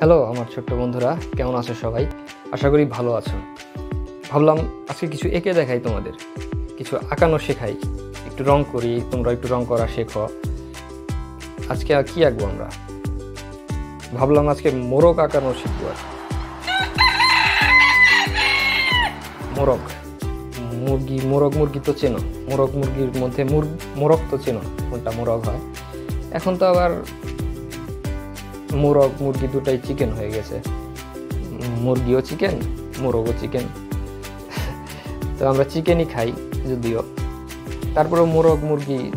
Hello, আমার ছোট্ট বন্ধুরা, কেমন আছো সবাই? আশা করি ভালো আছো। ভাবলাম আজকে কিছু এঁকে দেখাই তোমাদের। কিছু আঁকানো শেখাই। একটু রং করি, তোমরা একটু রং করা শেখো। আজকে আর কি আঁকবো আমরা? ভাবলাম আজকে মোরগ আঁকানো শিখব আর মোরগ। মুরগি মোরগ মুরগি তো চেনো? মোরগ মুরগির মধ্যে মুর- মোরগ তো চেনো? কোনটা মোরগ হয়? এখন তো আবার মোরগ মুরগি দুটাই চিকেন হয়ে গেছে। মুরগিও চিকেন মোরগও চিকেন তো আমরা চিকেনই খাই যদিও। তারপরে মোরগ মুরগি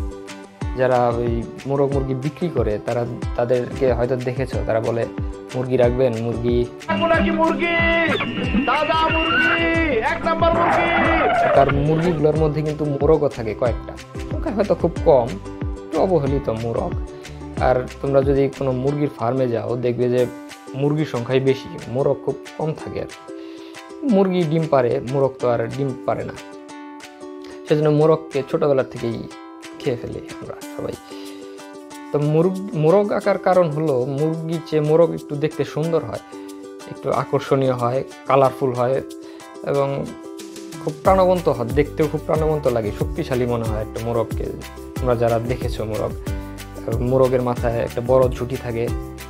যারা ওই মোরগ মুরগি বিক্রি করে তারা তাদেরকে হয়তো দেখেছ তারা বলে মুরগি রাখবেন মুরগি তার মুরগিগুলোর মধ্যে কিন্তু মোরগও থাকে কয়েকটা। হয়তো খুব কম অবহেলিত মোরগ। আর তোমরা যদি কোনো মুরগির ফার্মে যাও, দেখবে যে মুরগির সংখ্যাই বেশি, মোরগ খুব কম থাকে আর মুরগি ডিম পারে, মোরগ তো আর ডিম পারে না। সেজন্য মোরগকে ছোটোবেলার থেকেই খেয়ে ফেলি আমরা সবাই। তো মুরগ, মোরগ আঁকার কারণ হলো, মুরগির চেয়ে মোরগ একটু দেখতে সুন্দর হয়, একটু আকর্ষণীয় হয় কালারফুল হয় এবং খুব প্রাণবন্ত হয়, দেখতেও খুব প্রাণবন্ত লাগে, শক্তিশালী মনে হয় একটা মোরগকে। তোমরা যারা দেখেছ মোরগ মোরগের মাথায় একটা বড় ঝুঁটি থাকে,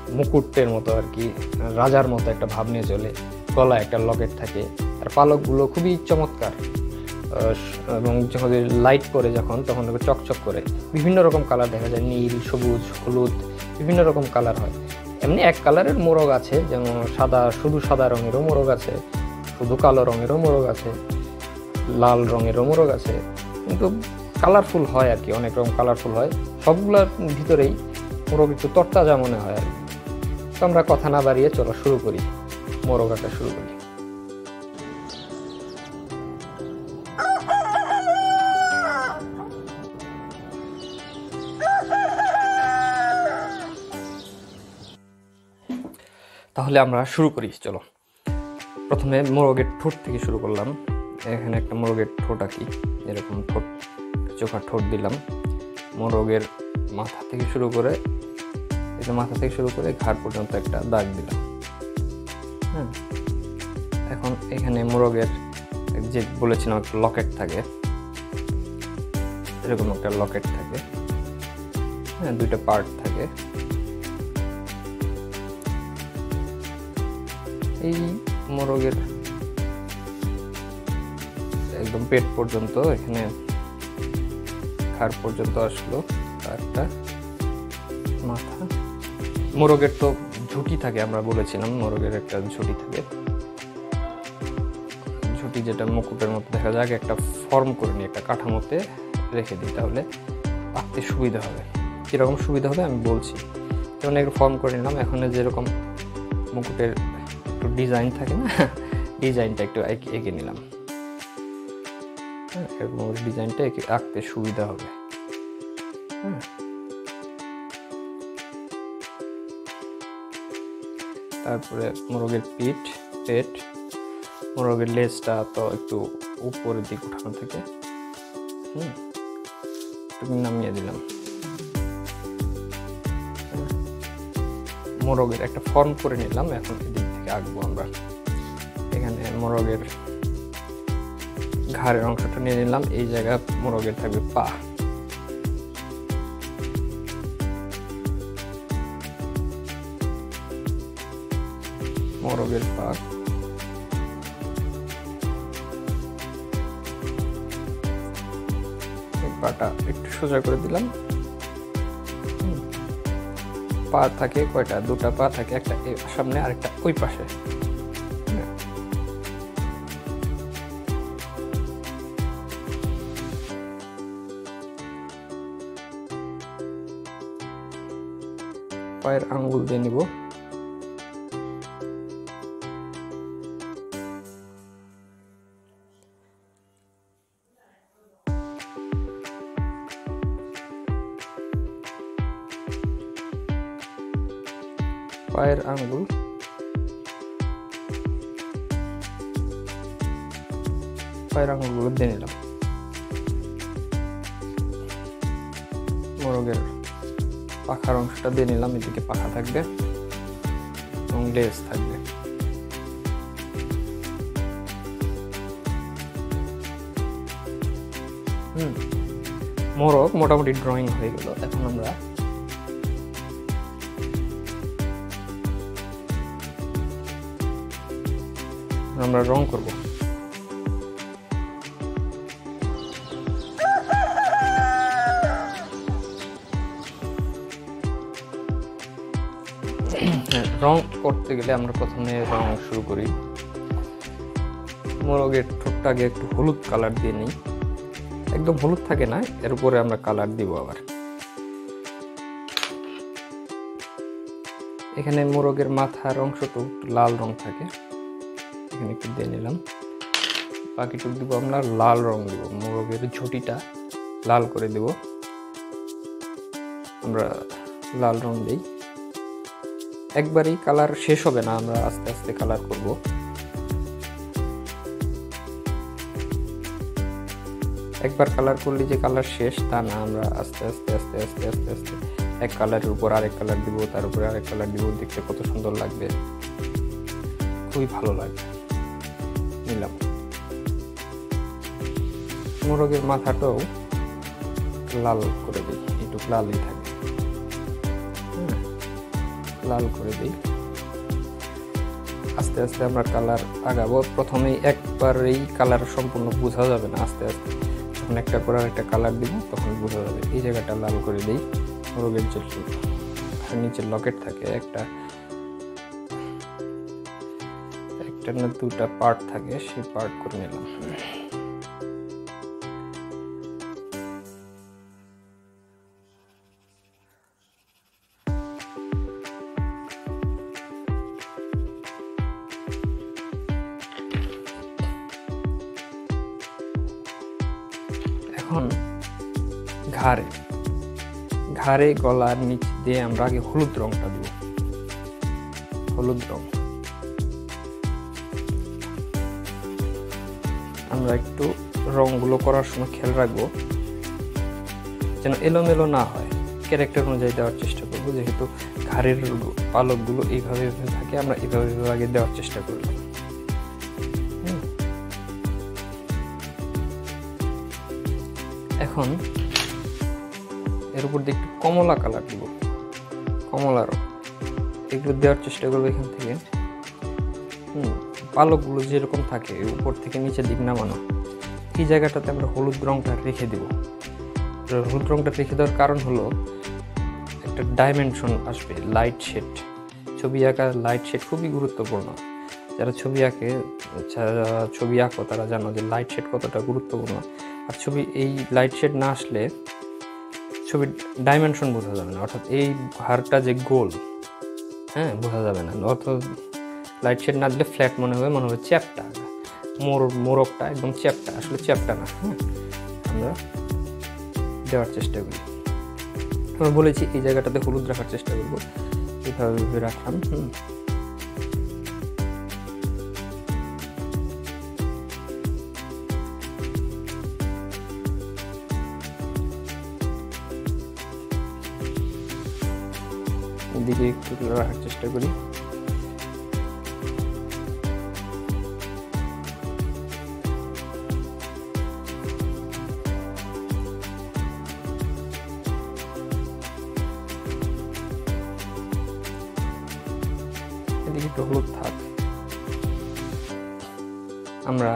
মুকুটের মতো আর কি, রাজার মতো একটা ভাব নিয়ে চলে, গলায় একটা লকেট থাকে। আর পালকগুলো খুবই চমৎকার। এবং যখন লাইট করে যখন, তখন চকচক করে। বিভিন্ন রকম কালার দেখা যায়, নীল, সবুজ, হলুদ, বিভিন্ন রকম কালার হয়। এমনি এক কালারের মোরগ আছে, যেমন সাদা, শুধু সাদা রঙেরও মোরগ আছে, শুধু কালো রঙেরও মোরগ আছে, লাল রঙেরও মোরগ আছে। কিন্তু কালারফুল হয় আর কি, অনেক রকম কালারফুল হয়। সবগুলোর ভিতরেই মোরগ একটু তরতাজা মনে হয় আর কি। তো আমরা কথা না বাড়িয়ে চলো শুরু করি, মোরগ আঁকা শুরু করি। তাহলে আমরা শুরু করি, চলো। প্রথমে মোরগের ঠোঁট থেকে শুরু করলাম। এখানে একটা মোরগের ঠোঁট আঁকি, এরকম ঠোঁট। চোখা ঠোঁট দিলাম। মোরগের মাথা থেকে শুরু করে এটা মাথা থেকে শুরু করে ঘাড় পর্যন্ত একটা দাগ দিলাম। হ্যাঁ এখন এখানে মোরগের যে বলেছিলাম একটা লকেট থাকে, এরকম একটা লকেট থাকে। হ্যাঁ দুইটা পার্ট থাকে। এই মোরগের একদম পেট পর্যন্ত এখানে ঘাড় পর্যন্ত আসলো, একটা মাথা। মোরগের তো ঝুঁটি থাকে, আমরা বলেছিলাম মোরগের একটা ঝুঁটি থাকে। ঝুঁটি যেটা মুকুটের মতো দেখা আগে একটা ফর্ম করে নিই একটা কাঠামোতে রেখে দিই, তাহলে আঁকতে সুবিধা হবে। কীরকম সুবিধা হবে আমি বলছি। যেমন একটু ফর্ম করে নিলাম, এখন যেরকম মুকুটের একটু ডিজাইন থাকে না ডিজাইনটা একটু এঁকে এঁকে নিলাম। হ্যাঁ এরকম ডিজাইনটা এঁকে আঁকতে সুবিধা হবে। তারপরে মোরগের পিঠ, পেট, মোরগের লেজটা তো একটু উপরের দিক উঠানো থেকে। হুম। নামিয়ে দিলাম। মোরগের একটা ফর্ম করে নিলাম। এখন এদিক থেকে আঁকবো আমরা। এখানে মোরগের ঘাড়ের অংশটা নিয়ে নিলাম। এই জায়গা মোরগের থাকবে পা। মোরগের পা। পাটা একটু সোজা করে দিলাম। পা থাকে কয়টা? দুটা পা থাকে, একটা সামনে আরেকটা ওই পাশে। পায়ের আঙ্গুল দিয়ে নিব পায়ের আঙ্গুল পায়ের আঙ্গুলগুলো দিয়ে নিলাম মোরগের পাখার অংশটা দিয়ে নিলাম, এদিকে পাখা থাকবে এবং লেস থাকবে। হুম, মোরগ মোটামুটি ড্রয়িং হয়ে গেল, এখন আমরা আমরা রং করব। রং করতে গেলে আমরা প্রথমে রং শুরু করি। মোরগের ঠোঁটটা আগে একটু হলুদ কালার দিয়ে নিই। একদম হলুদ থাকে না, এর উপরে আমরা কালার দিব আবার। এখানে মোরগের মাথার অংশটুকু লাল রং থাকে, এখানে একটু দিয়ে নিলাম। বাকিটুকু দিব আমরা লাল রং দিব মোরগের ঝুঁটিটা লাল করে দেব। আমরা লাল রং দিই। একবারই কালার শেষ হবে না, আমরা আস্তে আস্তে কালার করব। একবার কালার করলে যে কালার শেষ, তা না, আমরা আস্তে আস্তে আস্তে আস্তে আস্তে আস্তে এক কালারের উপর আরেক কালার দিব, তার উপরে আরেক কালার দিব, দেখতে কত সুন্দর লাগবে। খুবই ভালো লাগবে নিলাম। মোরগের মাথাটাও লাল করে দিই, একটু লালই থাকে। লাল করে দিই। আস্তে আস্তে আমরা কালার আগাবো। প্রথমেই একবারেই কালার সম্পূর্ণ বোঝা যাবে না আস্তে আস্তে। যখন একটা করে একটা কালার দিব, তখন বোঝা যাবে। এই জায়গাটা লাল করে দিই। রোগের যে আর নিচে লকেট থাকে একটা। একটা না দুটা পার্ট থাকে, সেই পার্ট করে নিলাম। এখন ঘাড়ে। ঘাড়ে গলার নিচ দিয়ে আমরা আগে হলুদ রংটা দেব। হলুদ রং। আমরা একটু রংগুলো করার সময় খেয়াল রাখব, যেন এলোমেলো না হয়। ক্যারেক্টার অনুযায়ী দেওয়ার চেষ্টা করব, যেহেতু ঘাড়ের পালকগুলো এইভাবে থাকে, আমরা এইভাবে আগে দেওয়ার চেষ্টা করলাম এখন এর উপর দিয়ে একটু কমলা কালার দিব। কমলা রং। এগুলো দেওয়ার চেষ্টা করব এখান থেকে। হুম, পালকগুলো যেরকম থাকে উপর থেকে নিচের দিক নামানো। এই জায়গাটাতে আমরা হলুদ রঙটা রেখে দেব। হলুদ রঙটা রেখে দেওয়ার কারণ হলো, একটা ডাইমেনশন আসবে লাইট শেড ছবি আঁকা লাইট শেড খুবই গুরুত্বপূর্ণ। যারা ছবি আঁকে, যারা ছবি আঁকো, তারা জানো যে লাইট শেড কতটা গুরুত্বপূর্ণ। আর ছবি এই লাইট শেড না আসলে ছবির ডাইমেনশন বোঝা যাবে না। অর্থাৎ এই হারটা যে গোল হ্যাঁ বোঝা যাবে না। অর্থাৎ লাইট শেড না দিলে ফ্ল্যাট মনে হবে মনে হবে চ্যাপটা। মোর, মোরগটা একদম চ্যাপটা, আসলে চ্যাপটা না হ্যাঁ। আমরা দেওয়ার চেষ্টা করি। আমরা বলেছি এই জায়গাটাতে হলুদ রাখার চেষ্টা করব। এইভাবে রাখলাম, হুম। এদিকে একটু রাখার চেষ্টা করি। এদিকে একটু হলুদ থাক। আমরা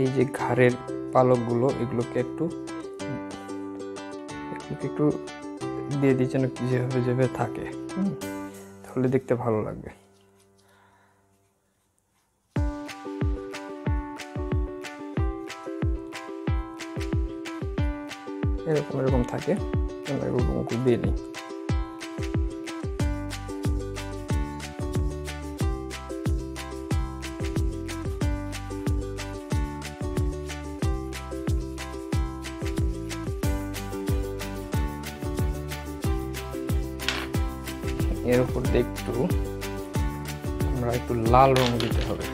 এই যে ঘাড়ের পালকগুলো, এগুলোকে একটু একটু দিয়ে দিই যেন যেভাবে যেভাবে থাকে। তাহলে দেখতে ভালো লাগবে। এরকম এরকম থাকে। আমরা এরকম দিয়ে নিই। দিয়ে একটু আমরা একটু লাল রং দিতে হবে।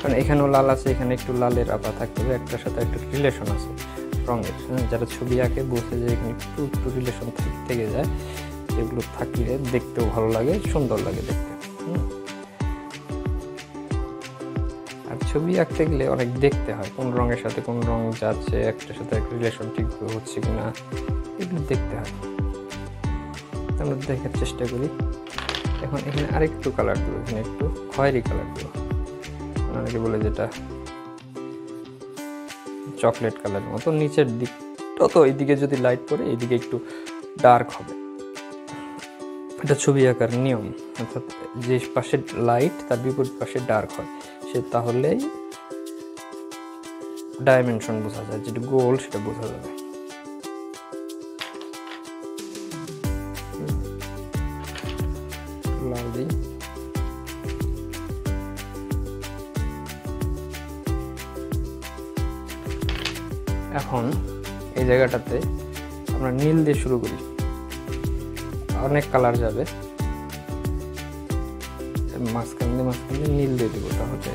কারণ এখানেও লাল আছে এখানে একটু লালের আভা থাকতে হবে একটার সাথে একটা রিলেশন আছে রঙের। হ্যাঁ, যারা ছবি আঁকে বসে যে এখানে একটু একটু রিলেশন থেকে যায় এগুলো থাকলে দেখতেও ভালো লাগে সুন্দর লাগে দেখতে। হুম। ছবি আঁকতে গেলে অনেক দেখতে হয় কোন রঙের সাথে কোন রং যাচ্ছে একটার সাথে একটা রিলেশন ঠিক হচ্ছে কিনা এগুলো দেখতে হয়। আমরা দেখার চেষ্টা করি। এখন এখানে আরেকটু কালার দেবো, এখানে একটু খয়েরি কালার দেবো। অনেকে বলে যেটা চকলেট কালারের মতো, নিচের দিক তত এইদিকে যদি লাইট পড়ে, এইদিকে একটু ডার্ক হবে। এটা ছবি আঁকার নিয়ম, অর্থাৎ যে পাশে লাইট তার বিপরীত পাশে ডার্ক হয়। সে তাহলেই ডাইমেনশন বোঝা যায়, যেটা গোল সেটা বোঝা যাবে। এখন এই জায়গাটাতে আমরা নীল দিয়ে শুরু করি। অনেক কালার যাবে। মাঝখান দিয়ে মাঝখান দিয়ে নীল দিয়ে দেবো, তাহলে